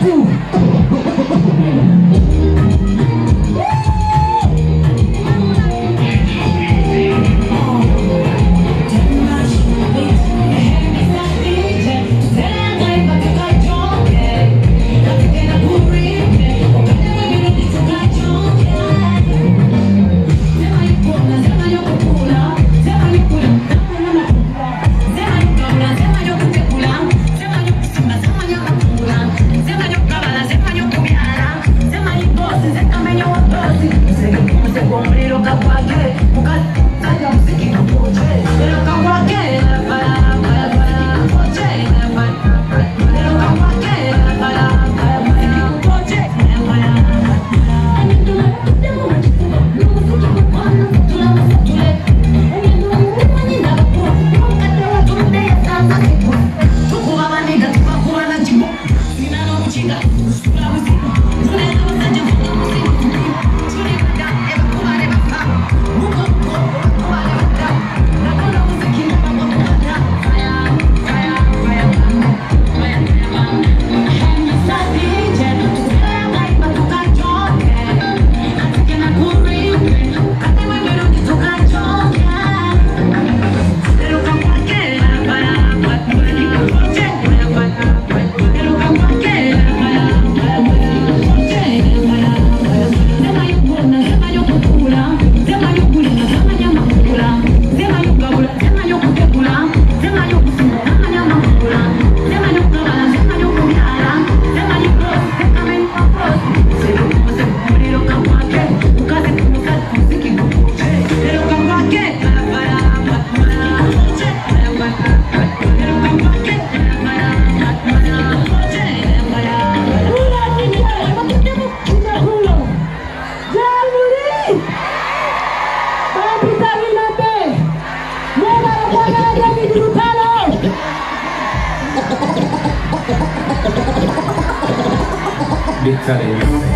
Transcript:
不 Karim.